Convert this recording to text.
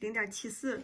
零点七四。